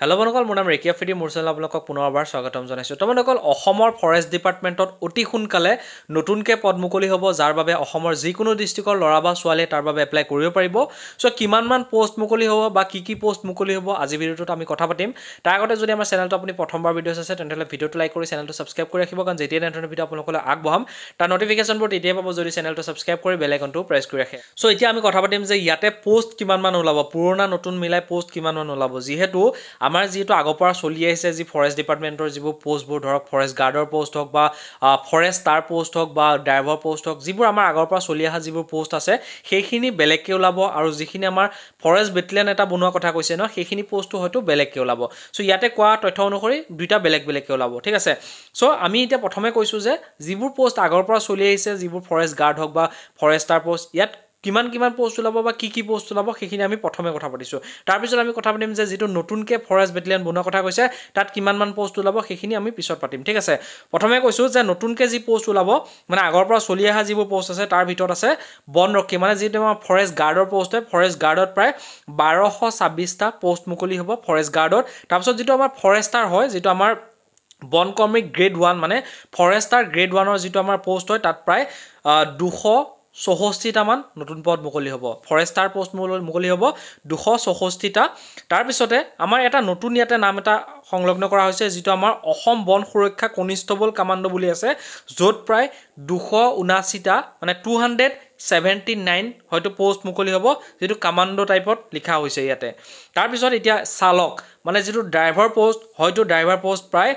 Hello বন্ধুসকল মোৰ নাম ৰেকিয়া ফিডি মোৰ চেনেল আপোনালোকক পুনৰবাৰ স্বাগতম জনাইছোঁ। তো বন্ধুসকল অসমৰ ফৰেষ্ট ডিপাৰ্টমেণ্টত অতি সোনকালে নতুনকৈ পদ মুকলি হ'ব যাৰ বাবে অসমৰ যিকোনো ডিষ্ট্ৰিক্টৰ ল'ৰা বা ছোৱালীয়ে তাৰ বাবে এপ্লাই কৰিব পাৰিব। চ' কিমানমান পষ্ট মুকলি হ'ব বা কি কি পষ্ট মুকলি হ'ব আজি ভিডিঅ'টোত আমি কথা পাতিম। তাৰ আগতে যদি আমাৰ চেনেলটো আপুনি প্ৰথমবাৰ ভিডিঅ' আছে তেনেহ'লে ভিডিঅ'টো লাইক কৰি চেনেলটো ছাবস্ক্ৰাইব কৰি ৰাখিব কাৰণ যেতিয়া এনেধৰণৰ ভিডিঅ' আপোনালোকলৈ আগবঢ়াম তাৰ নটিফিকেশ্যনবোৰ তেতিয়াই পাব যদি চেনেলটো ছাবস্ক্ৰাইব কৰি বেল আইকনটো প্ৰেছ কৰি ৰাখে। চ' এতিয়া আমি কথা পাতিম যে ইয়াতে পষ্ট কিমানমান ওলাব পুৰণা নতুন মিলাই পষ্ট কিমানমান ওলাব। যিহেতু আমাৰ যিহেতু আগৰ পৰা চলি আহিছে যি ফৰেষ্ট ডিপাৰ্টমেণ্টৰ যিবোৰ পষ্টবোৰ ধৰক ফৰেষ্ট গাৰ্ডৰ পষ্ট হওক বা ফৰেষ্টাৰ পষ্ট হওক বা ড্ৰাইভাৰ পষ্ট হওক যিবোৰ আমাৰ আগৰ পৰা চলি অহা যিবোৰ পষ্ট আছে সেইখিনি বেলেগকৈ ওলাব আৰু যিখিনি আমাৰ ফৰেষ্ট বেটেলিয়ান এটা বনোৱা কথা কৈছে ন সেইখিনি পষ্টটো হয়তো বেলেগকৈ ওলাব। চ' ইয়াতে কোৱা তথ্য অনুসৰি দুইটা বেলেগ বেলেগকৈ ওলাব ঠিক আছে? চ' আমি এতিয়া প্ৰথমে কৈছোঁ যে যিবোৰ পষ্ট আগৰ পৰা চলি আহিছে যিবোৰ ফৰেষ্ট গাৰ্ড হওক বা ফৰেষ্টাৰ পষ্ট ইয়াত কিমান কিমান পষ্ট ওলাব বা কি কি পষ্ট ওলাব সেইখিনি আমি প্ৰথমে কথা পাতিছোঁ। তাৰপিছত আমি কথা পাতিম যে যিটো নতুনকৈ ফৰেষ্ট বেটেলিয়ান বনোৱা কথা কৈছে তাত কিমানমান পষ্ট ওলাব সেইখিনি আমি পিছত পাতিম ঠিক আছে? প্ৰথমে কৈছোঁ যে নতুনকৈ যি পষ্ট ওলাব মানে আগৰ পৰা চলি অহা যিবোৰ পষ্ট আছে তাৰ ভিতৰত আছে বনৰক্ষী মানে যিটো আমাৰ ফৰেষ্ট গাৰ্ডৰ পষ্ট হয় ফৰেষ্ট গাৰ্ডত প্ৰায় বাৰশ ছাব্বিছটা পষ্ট মুকলি হ'ব ফৰেষ্ট গাৰ্ডত তাৰপিছত যিটো আমাৰ ফৰেষ্টাৰ হয় যিটো আমাৰ বনকৰ্মী গ্ৰেড ওৱান মানে ফৰেষ্টাৰ গ্ৰেড ওৱানৰ যিটো আমাৰ পষ্ট হয় তাত প্ৰায় দুশ চৌষষ্ঠিটামান নতুন পদ মুকলি হ'ব। ফৰেষ্টাৰ পষ্ট মুকলি হ'ব দুশ চৌষষ্ঠিটা তাৰপিছতে আমাৰ এটা নতুন ইয়াতে নাম এটা সংলগ্ন কৰা হৈছে যিটো আমাৰ অসম বন সুৰক্ষা কনিষ্টবল কামাণ্ড বুলি আছে য'ত প্ৰায় দুশ ঊনাশীটা মানে টু হাণ্ড্ৰেড ছেভেণ্টি নাইন হয়তো পষ্ট মুকলি হ'ব যিটো কামাণ্ড টাইপত লিখা হৈছে ইয়াতে। তাৰপিছত এতিয়া চালক মানে যিটো ড্ৰাইভাৰ পষ্ট হয়তো ড্ৰাইভাৰ পষ্ট প্ৰায়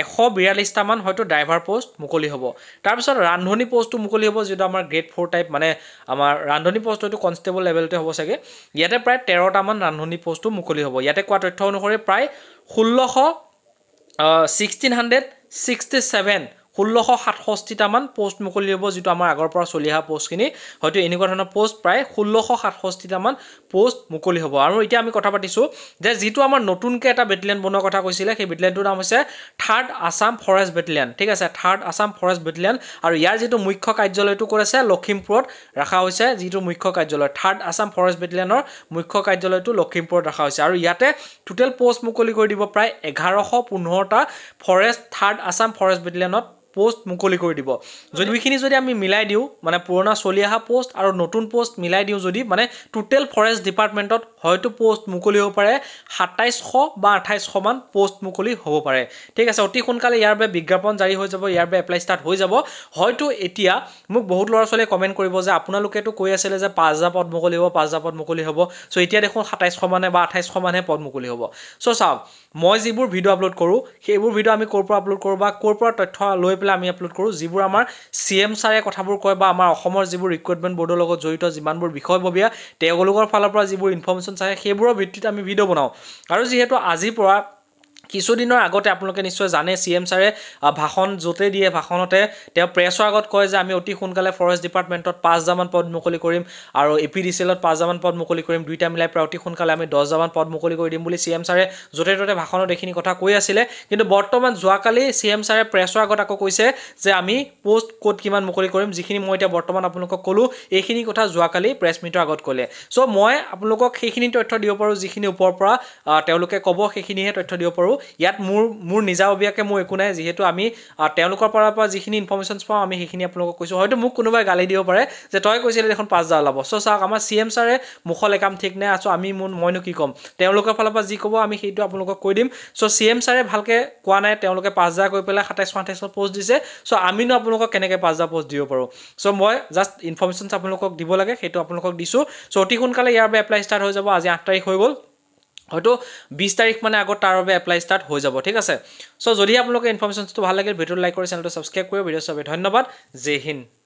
এশ বিৰাল্লিছটামান হয়তো ড্ৰাইভাৰ পষ্ট মুকলি হ'ব। তাৰপিছত ৰান্ধনি পষ্টটো মুকলি হ'ব যিটো আমাৰ গ্ৰেড ফ'ৰ টাইপ মানে আমাৰ ৰান্ধনি পষ্ট হয়তো কনষ্টেবল লেভেলতে হ'ব চাগে। ইয়াতে প্ৰায় তেৰটামান ৰান্ধনি পষ্টটো মুকলি হ'ব। ইয়াতে কোৱা তথ্য অনুসৰি প্ৰায় ষোল্লশ ছিক্সটিন হাণ্ড্ৰেড ছিক্সটি ছেভেন ষোল্লশ সাতষষ্ঠিটামান পষ্ট মুকলি হ'ব যিটো আমাৰ আগৰ পৰা চলি অহা পষ্টখিনি হয়তো এনেকুৱা ধৰণৰ পষ্ট প্ৰায় ষোল্লশ সাতষষ্ঠিটামান পষ্ট মুকলি হ'ব। আৰু এতিয়া আমি কথা পাতিছোঁ যে যিটো আমাৰ নতুনকৈ এটা বেটেলিয়ান বনোৱা কথা কৈছিলে সেই বেটেলিয়ানটোৰ নাম হৈছে থাৰ্ড আছাম ফৰেষ্ট বেটেলিয়ান ঠিক আছে থাৰ্ড আছাম ফৰেষ্ট বেটেলিয়ান আৰু ইয়াৰ যিটো মুখ্য কাৰ্যালয়টো ক'ত আছে? লখিমপুৰত ৰখা হৈছে যিটো মুখ্য কাৰ্যালয়। থাৰ্ড আছাম ফৰেষ্ট বেটেলিয়ানৰ মুখ্য কাৰ্যালয়টো লখিমপুৰত ৰখা হৈছে। আৰু ইয়াতে টোটেল পষ্ট মুকলি কৰি দিব প্ৰায় এঘাৰশ পোন্ধৰটা ফৰেষ্ট থাৰ্ড আছাম ফৰেষ্ট বেটেলিয়ানত পষ্ট মুকলি কৰি দিব। যদি দুইখিনি যদি আমি মিলাই দিওঁ মানে পুৰণা চলি অহা পষ্ট আৰু নতুন পষ্ট মিলাই দিওঁ যদি মানে টোটেল ফৰেষ্ট ডিপাৰ্টমেণ্টত হয়তো পষ্ট মুকলি হ'ব পাৰে সাতাইছশ বা আঠাইছশমান পষ্ট মুকলি হ'ব পাৰে। ঠিক আছে অতি সোনকালে ইয়াৰ বাবে বিজ্ঞাপন জাৰি হৈ যাব ইয়াৰ বাবে এপ্লাই ষ্টাৰ্ট হৈ যাব। হয়তো এতিয়া মোক বহুত ল'ৰা ছোৱালীয়ে কমেণ্ট কৰিব যে আপোনালোকেতো কৈ আছিলে যে পাঁচ হাজাৰ পদ মুকলি হ'ব পাঁচ হাজাৰ পদ মুকলি হ'ব। চ' এতিয়া দেখোন সাতাইছশ মানে বা আঠাইছশ মানহে পদ মুকলি হ'ব। চ' চাওক মই যিবোৰ ভিডিঅ' আপলোড কৰোঁ সেইবোৰ ভিডিঅ' আমি ক'ৰ পৰা আপলোড কৰোঁ বা ক'ৰ পৰা তথ্য লৈ পেলাই আমি আপলোড কৰোঁ যিবোৰ আমাৰ চি এম ছাৰে কথাবোৰ কয় বা আমাৰ অসমৰ যিবোৰ ৰিক্ৰুইটমেণ্ট বৰ্ডৰ লগত জড়িত যিমানবোৰ বিষয়ববীয়া তেওঁলোকৰ ফালৰ পৰা যিবোৰ ইনফৰ্মেশ্যন চায় সেইবোৰৰ ভিত্তিত আমি ভিডিঅ' বনাওঁ। আৰু যিহেতু আজিৰ পৰা কিছুদিনৰ আগতে আপোনালোকে নিশ্চয় জানে চি এম ছাৰে ভাষণ য'তে দিয়ে ভাষণতে তেওঁ প্ৰেছৰ আগত কয় যে আমি অতি সোনকালে ফৰেষ্ট ডিপাৰ্টমেণ্টত পাঁচ হাজাৰমান পদ মুকলি কৰিম আৰু এ পি ডি চি এলত পাঁচ হাজাৰমান পদ মুকলি কৰিম। দুইটা মিলাই প্ৰায় অতি সোনকালে আমি দহ হাজাৰমান পদ মুকলি কৰি দিম বুলি চি এম ছাৰে য'তে ত'তে ভাষণত এইখিনি কথা কৈ আছিলে। কিন্তু বৰ্তমান যোৱাকালি চি এম ছাৰে প্ৰেছৰ আগত আকৌ কৈছে যে আমি পষ্ট ক'ত কিমান মুকলি কৰিম? যিখিনি মই এতিয়া বৰ্তমান আপোনালোকক ক'লোঁ এইখিনি কথা যোৱাকালি প্ৰেছ মিটৰ আগত ক'লে। চ' মই আপোনালোকক সেইখিনি তথ্য দিব পাৰোঁ যিখিনি ওপৰৰ পৰা তেওঁলোকে ক'ব সেইখিনিহে তথ্য দিব পাৰোঁ। ইয়াত মোৰ মোৰ নিজাববীয়াকৈ মোৰ একো নাই যিহেতু আমি তেওঁলোকৰ পৰা পৰা যিখিনি ইনফৰ্মেশ্যনছ পাওঁ আমি সেইখিনি আপোনালোকক কৈছোঁ। হয়তো মোক কোনোবাই গালি দিব পাৰে যে তই কৈছিলে দেখোন পাঁচ হাজাৰ ওলাব। চ' চাওক আমাৰ চি এম ছাৰে মুখলে কাম ঠিক নাই আছোঁ আমি মোৰ মইনো কি ক'ম? তেওঁলোকৰ ফালৰ পৰা যি ক'ব আমি সেইটো আপোনালোকক কৈ দিম। চ' চি এম ছাৰে ভালকৈ কোৱা নাই তেওঁলোকে পাঁচ হাজাৰ কৰি পেলাই সাতাইছশ আঠাইছশ পষ্ট দিছে। চ' আমিনো আপোনালোকক কেনেকৈ পাঁচ হাজাৰ পষ্ট দিব পাৰোঁ? চ' মই জাষ্ট ইনফৰ্মেশ্যনছ আপোনালোকক দিব লাগে সেইটো আপোনালোকক দিছোঁ। চ' অতি সোনকালে ইয়াৰ বাবে এপ্লাই ষ্টাৰ্ট হৈ যাব। আজি আঠ তাৰিখ হৈ গ'ল। হয়তো বিছ তাৰিখ মানে আগত তাৰ বাবে এপ্লাই ষ্টাৰ্ট হৈ যাব ঠিক আছে? চ' যদি আপোনালোকে ইনফৰ্মেশ্যনটো ভাল লাগিল ভিডিঅ'টো লাইক কৰি চেনেলটো ছাবস্ক্ৰাইব কৰিব ভিডিঅ' চাবলৈ ধন্যবাদ। জয় হিন্দ।